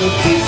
never be